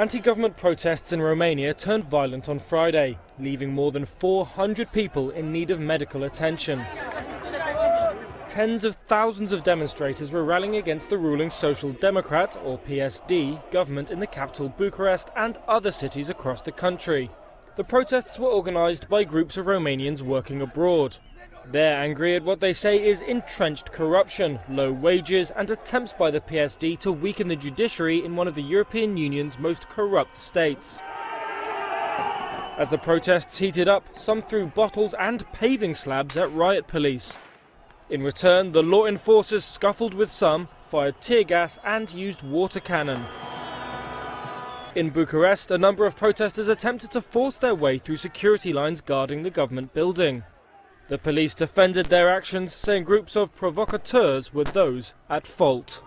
Anti-government protests in Romania turned violent on Friday, leaving more than 400 people in need of medical attention. Tens of thousands of demonstrators were rallying against the ruling Social Democrat, or PSD, government in the capital Bucharest and other cities across the country. The protests were organised by groups of Romanians working abroad. They're angry at what they say is entrenched corruption, low wages, and attempts by the PSD to weaken the judiciary in one of the European Union's most corrupt states. As the protests heated up, some threw bottles and paving slabs at riot police. In return, the law enforcers scuffled with some, fired tear gas, and used water cannon. In Bucharest, a number of protesters attempted to force their way through security lines guarding the government building. The police defended their actions, saying groups of provocateurs were those at fault.